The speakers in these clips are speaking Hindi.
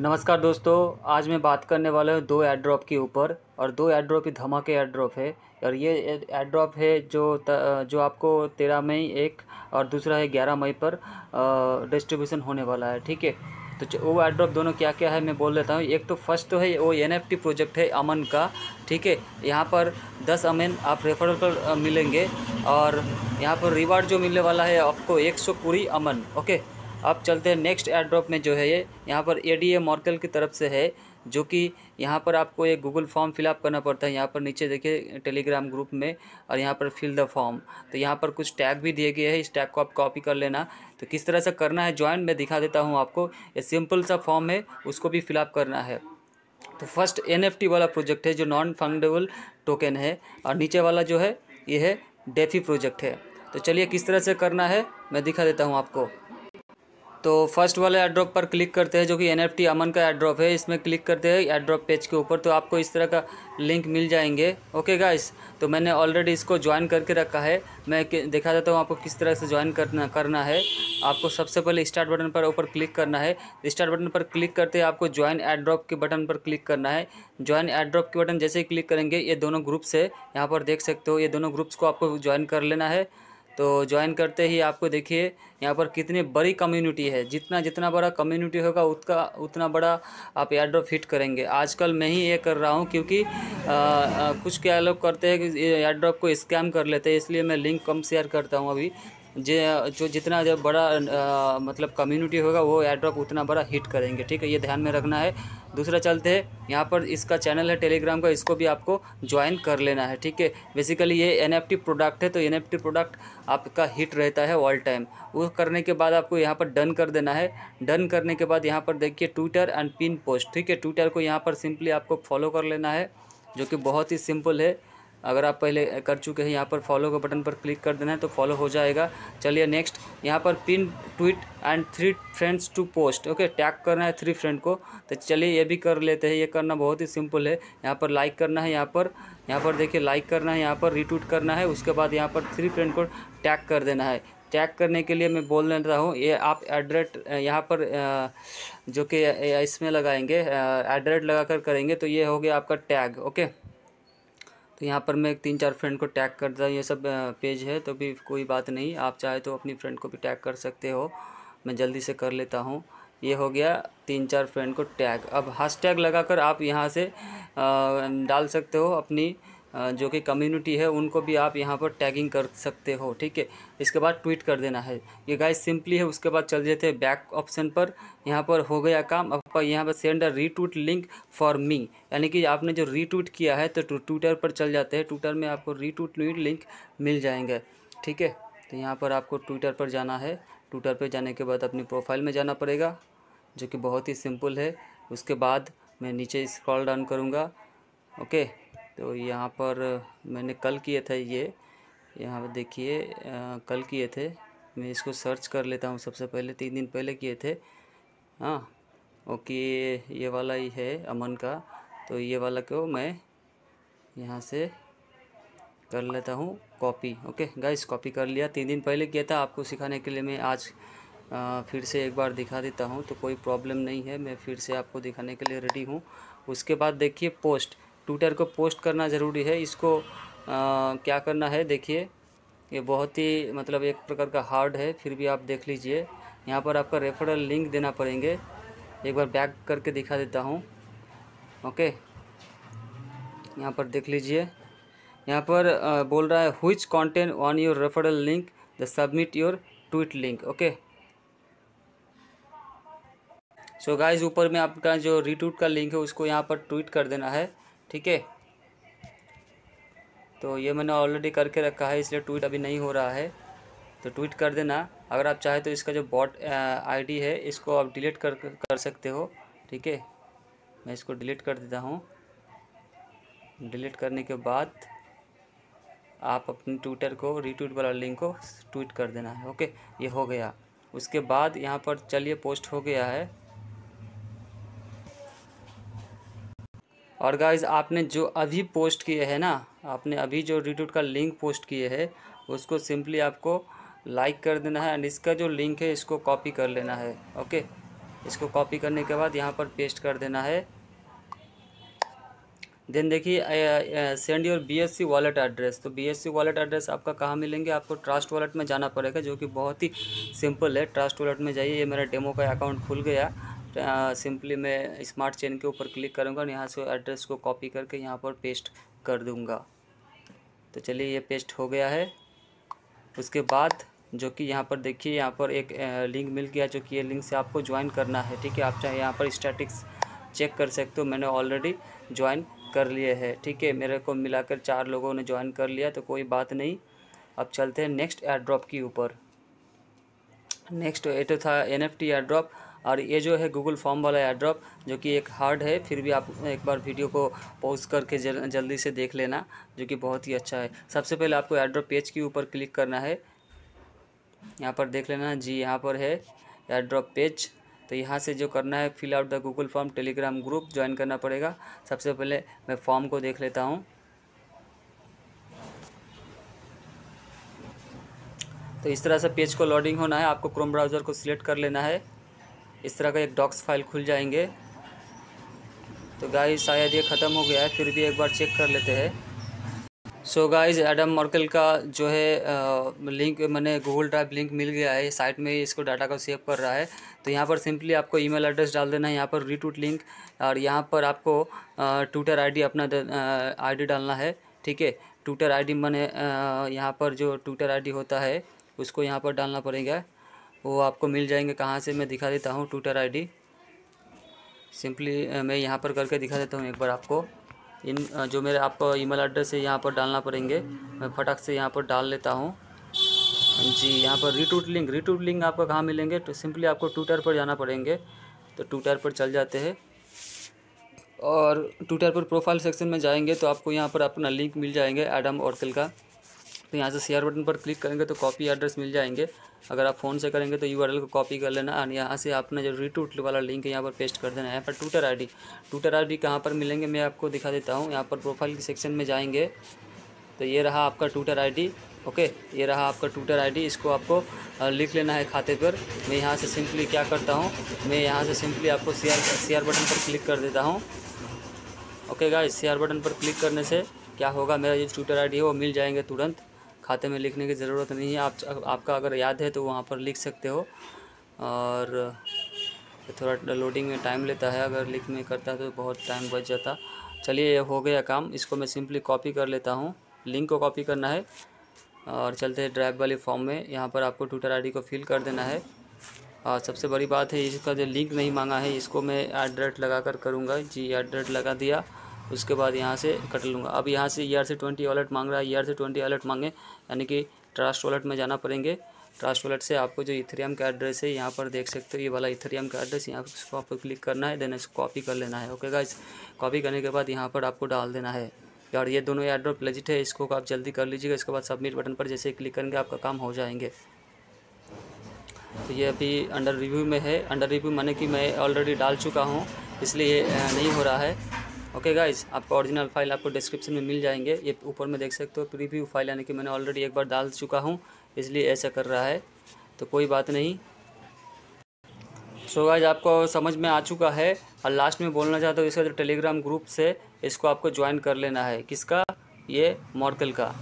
नमस्कार दोस्तों आज मैं बात करने वाला हूँ दो एड्रॉप के ऊपर और दो एड ड्रॉप ही धमाके एड्रॉप है और ये एड्रॉप है जो त, जो आपको तेरह मई एक और दूसरा है ग्यारह मई पर डिस्ट्रीब्यूशन होने वाला है ठीक है? तो वो एड्रॉप दोनों क्या क्या है मैं बोल देता हूँ। एक तो फ़र्स्ट तो है वो एनएफटी प्रोजेक्ट है अमन का ठीक है? यहाँ पर दस अमन आप रेफरल पर मिलेंगे और यहाँ पर रिवार्ड जो मिलने वाला है आपको एक सौ पूरी अमन ओके? अब चलते हैं नेक्स्ट एयर ड्रॉप में जो है ये, यहाँ पर ए डी ए मॉर्कल की तरफ़ से है, जो कि यहाँ पर आपको एक गूगल फॉर्म फिलअप करना पड़ता है। यहाँ पर नीचे देखिए टेलीग्राम ग्रुप में, और यहाँ पर फिल द फॉर्म तो यहाँ पर कुछ टैग भी दिए गए हैं, इस टैग को आप कॉपी कर लेना। तो किस तरह से करना है ज्वाइन मैं दिखा देता हूँ आपको। ये सिंपल सा फॉर्म है, उसको भी फिलअप करना है। तो फ़र्स्ट NFT वाला प्रोजेक्ट है, जो नॉन फंडेबल टोकन है, और नीचे वाला जो है, ये है डेफी प्रोजेक्ट है। तो चलिए किस तरह से करना है, मैं दिखा देता हूँ आपको। तो फ़र्स्ट वाले एड्रॉप पर क्लिक करते हैं, जो कि एनएफटी अमन का एड्रॉप है, इसमें क्लिक करते हैं एड्रॉप पेज के ऊपर तो आपको इस तरह का लिंक मिल जाएँगे। ओके गाइस तो मैंने ऑलरेडी इसको ज्वाइन करके रखा है। मैं दिखा देता हूँ आपको किस तरह से ज्वाइन करना करना है। आपको सबसे पहले स्टार्ट बटन पर ऊपर क्लिक करना है। स्टार्ट बटन पर क्लिक करते हैं आपको ज्वाइन एड्रॉप के बटन पर क्लिक करना है। ज्वाइन एड्रॉप के बटन जैसे ही क्लिक करेंगे, ये दोनों ग्रुप्स है। यहाँ पर देख सकते हो, ये दोनों ग्रुप्स को आपको ज्वाइन कर लेना है। तो ज्वाइन करते ही आपको देखिए यहाँ पर कितनी बड़ी कम्युनिटी है। जितना जितना बड़ा कम्युनिटी होगा उतना उतना बड़ा आप एयर ड्रॉप हिट करेंगे। आजकल मैं ही ये कर रहा हूँ क्योंकि आ, आ, कुछ क्या लोग करते हैं कि एयर ड्रॉप को स्कैम कर लेते हैं इसलिए मैं लिंक कम शेयर करता हूँ अभी। जे जो जितना जो बड़ा आ, मतलब कम्युनिटी होगा वो एयर ड्रॉप उतना बड़ा हिट करेंगे ठीक है? ये ध्यान में रखना है। दूसरा चलते हैं यहाँ पर इसका चैनल है टेलीग्राम का इसको भी आपको ज्वाइन कर लेना है ठीक है? बेसिकली ये एन प्रोडक्ट है तो एनएफटी प्रोडक्ट आपका हिट रहता है ऑल टाइम वो करने के बाद आपको यहाँ पर डन कर देना है। डन करने के बाद यहाँ पर देखिए ट्विटर एंड पिन पोस्ट ठीक है? ट्विटर को यहाँ पर सिंपली आपको फॉलो कर लेना है जो कि बहुत ही सिंपल है। अगर आप पहले कर चुके हैं, यहाँ पर फॉलो के बटन पर क्लिक कर देना है तो फॉलो हो जाएगा। चलिए नेक्स्ट यहाँ पर pin tweet and three friends to post okay tag करना है थ्री फ्रेंड को। तो चलिए, ये भी कर लेते हैं। ये करना बहुत ही सिंपल है। यहाँ पर लाइक करना है, यहाँ पर। यहाँ पर देखिए लाइक करना है, यहाँ पर रिट्वीट करना है। उसके बाद यहाँ पर थ्री फ्रेंड को टैग कर देना है। टैग करने के लिए मैं बोल देता हूँ। ये आप एड्रेट यहाँ पर जो कि इसमें लगाएँगे एड्रेट लगा कर करेंगे तो ये हो गया आपका टैग ओके तो यहाँ पर मैं तीन चार फ्रेंड को टैग कर दिया ये सब पेज है तो भी कोई बात नहीं। आप चाहे तो अपनी फ्रेंड को भी टैग कर सकते हो। मैं जल्दी से कर लेता हूँ। ये हो गया तीन चार फ्रेंड को टैग अब हैश टैग लगाकर आप यहाँ से डाल सकते हो अपनी जो कि कम्युनिटी है, उनको भी आप यहाँ पर टैगिंग कर सकते हो, ठीक है? इसके बाद ट्वीट कर देना है। ये गाइस सिंपली है, उसके बाद चल जाते हैं बैक ऑप्शन पर। यहाँ पर हो गया काम। अब यहाँ पर send retweet link for me यानी कि आपने जो रीट्वीट किया है तो ट्विटर पर चल जाते हैं। ट्विटर में आपको रीट्वीट लिंक मिल जाएँगे, ठीक है? तो यहाँ पर आपको ट्विटर पर जाना है। ट्विटर पर जाने के बाद अपनी प्रोफ़ाइल में जाना पड़ेगा, जो कि बहुत ही सिंपल है। उसके बाद मैं नीचे स्क्रॉल डाउन करूँगा, ओके? तो यहाँ पर मैंने कल किए थे ये। यहाँ पर देखिए कल किए थे। मैं इसको सर्च कर लेता हूँ सबसे पहले तीन दिन पहले किए थे। हाँ ओके ये वाला ही है अमन का। तो ये वाला को मैं यहाँ से कर लेता हूँ कॉपी ओके। गाइस कॉपी कर लिया। तीन दिन पहले किया था आपको सिखाने के लिए मैं आज आ, फिर से एक बार दिखा देता हूँ। तो कोई प्रॉब्लम नहीं है मैं फिर से आपको दिखाने के लिए रेडी हूँ। उसके बाद देखिए पोस्ट ट्विटर को पोस्ट करना ज़रूरी है। इसको आ, क्या करना है देखिए। ये बहुत ही मतलब एक प्रकार का हार्ड है फिर भी आप देख लीजिए। यहाँ पर आपका रेफरल लिंक देना पड़ेंगे। एक बार बैक करके दिखा देता हूँ। ओके यहाँ पर देख लीजिए। यहाँ पर आ, बोल रहा है हुच content on your referral link the submit your tweet link okay so guys ऊपर में आपका जो रीट्वीट का लिंक है उसको यहाँ पर ट्वीट कर देना है। ठीक है? तो ये मैंने ऑलरेडी करके रखा है, इसलिए ट्वीट अभी नहीं हो रहा है। तो ट्वीट कर देना। अगर आप चाहें तो इसका जो बॉट आईडी है, इसको आप डिलीट कर कर सकते हो। ठीक है? मैं इसको डिलीट कर देता हूँ। डिलीट करने के बाद आप अपने ट्विटर को रीट्वीट वाला लिंक को ट्वीट कर देना है। ओके ये हो गया। उसके बाद यहाँ पर चलिए पोस्ट हो गया है। और गाइज़ आपने जो अभी पोस्ट किए हैं ना, आपने अभी जो रीट्वीट का लिंक पोस्ट किए है, उसको सिंपली आपको लाइक कर देना है एंड इसका जो लिंक है, इसको कॉपी कर लेना है ओके इसको कॉपी करने के बाद यहाँ पर पेस्ट कर देना है। देन देखिए send your B S C wallet address तो B S C wallet address आपका कहाँ मिलेंगे? आपको ट्रस्ट वॉलेट में जाना पड़ेगा, जो कि बहुत ही सिंपल है। ट्रस्ट वॉलेट में जाइए, ये मेरा डेमो का अकाउंट खुल गया। सिंपली मैं स्मार्ट चेन के ऊपर क्लिक करूँगा और यहाँ से एड्रेस को कॉपी करके यहाँ पर पेस्ट कर दूँगा। तो चलिए ये पेस्ट हो गया है। उसके बाद जो कि यहाँ पर देखिए, यहाँ पर एक लिंक मिल गया जो कि ये लिंक से आपको ज्वाइन करना है, ठीक है? आप चाहे यहाँ पर स्टैटिक्स चेक कर सकते हो, मैंने ऑलरेडी ज्वाइन कर लिए है, ठीक है? मेरे को मिलाकर चार लोगों ने ज्वाइन कर लिया तो कोई बात नहीं। अब चलते हैं नेक्स्ट एयर ड्रॉप के ऊपर। नेक्स्ट, ये तो था N F T air drop और ये जो है गूगल फॉर्म वाला एयर ड्रॉप जो कि एक हार्ड है फिर भी आप एक बार वीडियो को पॉज करके जल, जल्दी से देख लेना जो कि बहुत ही अच्छा है। सबसे पहले आपको एयर ड्रॉप पेज के ऊपर क्लिक करना है। यहाँ पर देख लेना जी यहाँ पर है एयर ड्रॉप पेज तो यहाँ से जो करना है fill out the Google form Telegram group join करना पड़ेगा। सबसे पहले मैं फॉर्म को देख लेता हूँ। तो इस तरह से पेज को लोडिंग होना है आपको क्रोम ब्राउज़र को सिलेक्ट कर लेना है। इस तरह का एक डॉक्स फ़ाइल खुल जाएँगे। तो गाय शायद ये ख़त्म हो गया है फिर भी एक बार चेक कर लेते हैं। सो गाइज़ एडम मॉर्कल का जो है आ, लिंक मैंने गूगल ड्राइव लिंक मिल गया है साइट में इसको डाटा को सेव कर रहा है। तो यहाँ पर सिंपली आपको ईमेल एड्रेस डाल देना है यहाँ पर रीटूट लिंक और यहाँ पर आपको ट्विटर आईडी अपना आईडी डालना है ठीक है? ट्विटर आईडी मैंने यहाँ पर जो ट्विटर आईडी होता है उसको यहाँ पर डालना पड़ेगा। वो आपको मिल जाएँगे कहाँ से मैं दिखा देता हूँ ट्विटर आईडी सिंपली मैं यहाँ पर करके दिखा देता हूँ एक बार आपको। इन जो मेरे आपको ईमेल एड्रेस है यहाँ पर डालना पड़ेंगे, मैं फटाक से यहाँ पर डाल लेता हूँ। जी, यहाँ पर रीटूट लिंक रीटूट लिंक आपको कहाँ मिलेंगे? तो सिंपली आपको ट्विटर पर जाना पड़ेंगे। तो ट्विटर पर चल जाते हैं। और ट्विटर पर प्रोफ़ाइल सेक्शन में जाएँगे तो आपको यहाँ पर अपना लिंक मिल जाएँगे एडम ऑर्कल का। तो यहाँ से शेयर बटन पर क्लिक करेंगे तो कॉपी एड्रेस मिल जाएँगे। अगर आप फ़ोन से करेंगे तो यूआरएल को कॉपी कर लेना और यहाँ से आपने जो रीटूट वाला लिंक है, यहाँ पर पेस्ट कर देना है। यहाँ पर Twitter I D Twitter I D कहाँ पर मिलेंगे मैं आपको दिखा देता हूँ। यहाँ पर प्रोफ़ाइल के सेक्शन में जाएँगे। तो ये रहा आपका ट्विटर आई ओके ये रहा आपका ट्विटर आईडी इसको आपको लिख लेना है खाते पर। मैं यहाँ से सिंपली क्या करता हूँ, मैं यहाँ से सिंपली आपको शेयर शेयर बटन पर क्लिक कर देता हूँ। ओके गाइस शेयर बटन पर क्लिक करने से क्या होगा? मेरा जो ट्विटर आईडी है, वो मिल जाएँगे तुरंत। खाते में लिखने की ज़रूरत नहीं है। आप आपका अगर याद है तो वहाँ पर लिख सकते हो। और थोड़ा लोडिंग में टाइम लेता है, अगर लिख में करता है तो बहुत टाइम बच जाता। चलिए, ये हो गया काम। इसको मैं सिंपली कॉपी कर लेता हूँ। लिंक को कॉपी करना है। और चलते हैं ड्राइव वाले फॉर्म में। यहाँ पर आपको ट्विटर आईडी को फिल कर देना है। और सबसे बड़ी बात है, इसका जो लिंक नहीं मांगा है, इसको मैं एड्रेट लगा कर करूँगा। जी एड्रेट लगा दिया। उसके बाद यहाँ से कट लूँगा। अब यहाँ से ईयर से ट्वेंटी वॉलेट मांग रहा है। ईयर से ट्वेंटी वॉलेट मांगे, यानी कि ट्रस्ट वॉलेट में जाना पड़ेंगे। ट्रस्ट वॉलेट से आपको जो इथेरियम का एड्रेस है, यहाँ पर देख सकते हो, ये वाला इथेरियम का एड्रेस यहाँ पर आपको क्लिक करना है देन इसको कॉपी कर लेना है। ओके गाइस कॉपी करने के बाद यहाँ पर आपको डाल देना है। और ये दोनों एड्रॉप लेजिट है, इसको आप जल्दी कर लीजिएगा। इसके बाद सबमिट बटन पर जैसे क्लिक करेंगे, आपका काम हो जाएँगे। तो ये अभी अंडर रिव्यू में है। अंडर रिव्यू माने कि मैं ऑलरेडी डाल चुका हूँ, इसलिए नहीं हो रहा है। ओके गाइज़ आपको ओरिजिनल फ़ाइल आपको डिस्क्रिप्शन में मिल जाएँगे। ये ऊपर में देख सकते हो प्रीव्यू फ़ाइल यानी कि मैंने ऑलरेडी एक बार डाल चुका हूँ, इसलिए ऐसा कर रहा है। तो कोई बात नहीं। सो गाइज़ आपको समझ में आ चुका है। और लास्ट में बोलना चाहता हूँ, इसका जो टेलीग्राम ग्रुप से इसको आपको ज्वाइन कर लेना है। किसका? ये मॉर्कल का।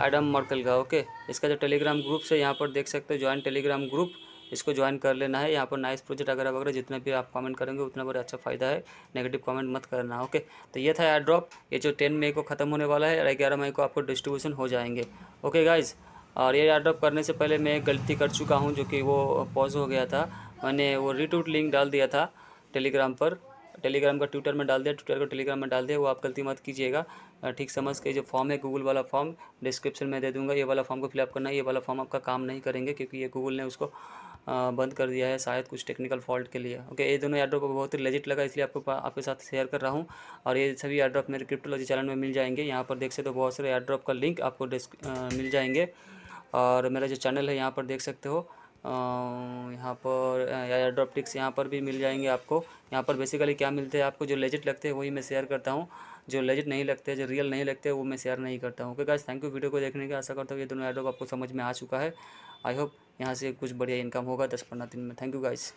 एडम मॉर्कल का ओके इसका जो टेलीग्राम ग्रुप से यहाँ पर देख सकते हो ज्वाइन टेलीग्राम ग्रुप इसको ज्वाइन कर लेना है। यहाँ पर नाइस प्रोजेक्ट वगैरह वगैरह जितने भी आप कमेंट करेंगे, उतना बड़ा अच्छा फ़ायदा है। नेगेटिव कमेंट मत करना ओके तो ये था एयर ड्रॉप ये जो टेन मई को ख़त्म होने वाला है और ग्यारह मई को आपको डिस्ट्रीब्यूशन हो जाएँगे। ओके गाइज़ और ये एयर ड्रॉप करने से पहले मैं गलती कर चुका हूँ, जो कि वो पॉज हो गया था। मैंने वो रिटूट लिंक डाल दिया था टेलीग्राम पर। टेलीग्राम का ट्विटर में डाल दिया। ट्विटर का टेलीग्राम में डाल दिया। वो आप गलती मत कीजिएगा। ठीक समझ के जो फॉर्म है गूगल वाला फॉर्म डिस्क्रिप्शन में दे दूँगा। ये वाला फॉर्म को फिलअप करना ये वाला फॉर्म आपका काम नहीं करेंगे, क्योंकि ये गूगल ने उसको बंद कर दिया है शायद कुछ टेक्निकल फॉल्ट के लिए। ओके ये दोनों एड्रॉप बहुत ही लेजिट लगा, इसलिए आपको आपके साथ शेयर कर रहा हूँ। और ये सभी एड्रॉप मेरे क्रिप्टोलॉजी चैनल में मिल जाएँगे। यहाँ पर देख सकते हो बहुत सारे एड्रॉप का लिंक आपको मिल जाएँगे। और मेरा जो चैनल है, यहाँ पर देख सकते हो यहाँ पर एयर ड्रॉप टिक्स यहाँ पर भी मिल जाएँगे आपको। यहाँ पर बेसिकली क्या मिलते हैं, आपको जो लेजिट लगते हैं, वही मैं शेयर करता हूँ। जो लेजिट नहीं लगते जो रियल नहीं लगते वो मैं शेयर नहीं करता हूँ। Okay guys thank you video को देखने की आशा करता हूँ ये दोनों एयर ड्रॉप आपको समझ में आ चुका है। आई होप यहाँ से कुछ बढ़िया इनकम होगा दस पंद्रह दिन में। Thank you guys